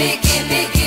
gimme, gimme.